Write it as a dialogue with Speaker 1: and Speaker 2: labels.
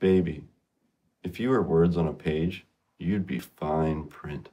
Speaker 1: Baby, if you were words on a page, you'd be fine print.